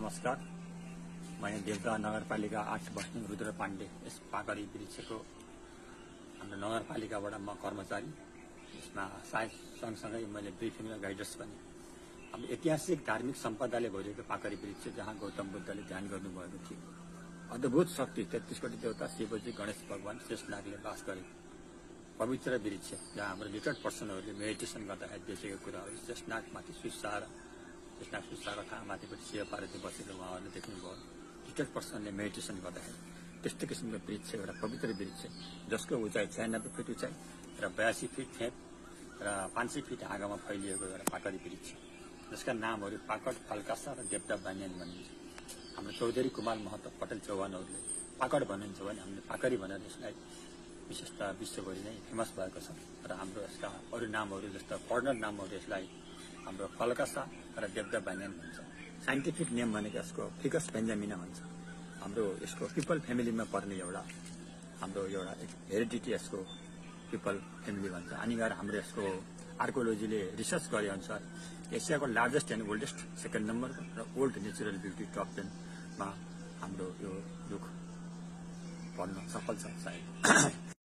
नमस्कार। म यहाँ देवता नगरपालिका आठ बस्ने रुद्र पाण्डे यस पाकरी वृक्षको हाम्रो नगरपालिकाबाट म कर्मचारी। यसमा सायद सँगसँगै मैले ब्रिफिङ र गाइडर्स पनि। हाम्रो ऐतिहासिक धार्मिक सम्पदाले भरिएको पाकरी वृक्ष जहाँ गौतम बुद्धले ध्यान गर्नुभएको थियो। अद्भुत शक्ति तेत्तिस कोटी देवता शिवजी गणेश भगवान शेषनागले बास गरे। पवित्र वृक्ष जहाँ हाम्रो रिटायर्ड पर्सनहरूले मेडिटेसन गर्दाखेरि देखेको कुराहरू शेषनागमाथि सुसाएर कृष्ण सुसाको माथिपट्टि शिव पार्वती बसेर उहाँहरूले देख्नुभयो रिटायर्ड पर्सनले मेडिटेसन गर्दाखेरि त्यस्तो किसिमको वृक्ष एउटा पवित्र वृक्ष जसको उचाइ छयानब्बे फिट उचाइ र बयासी फिट फेप र पाँच सय फिट आगामा फैलिएको एउटा पाकरी वृक्ष। जसका नामहरू पाकड फल्कासा र देवता बान्यान भनिन्छ। हाम्रो चौधरी कुमार महतो पटेल चौहानहरूले पाकड भनिन्छ भने हामीले पाकरी भनेर यसलाई विशेषतः विश्वभरि नै फेमस भएको छ। र हाम्रो यसका अरू नामहरू जस्ता कर्नर नामहरू यसलाई हाम्रो फल्कासा र देवदा बान्यान भन्छ। साइन्टिफिक नेम भनेको यसको फिकस बेन्जामिना भन्छ। हाम्रो यसको पिपल फ्यामिलीमा पर्ने एउटा हाम्रो एउटा हेरिडिटी यसको पिपल फ्यामिली भन्छ। अनि गएर हाम्रो यसको आर्कोलोजीले रिसर्च गरे अनुसार एसियाको लार्जेस्ट एन्ड ओल्डेस्ट सेकेन्ड नम्बरको र ओल्ड नेचुरल ब्युटी टप टेनमा हाम्रो यो रुख पर्न सफल छ सायद।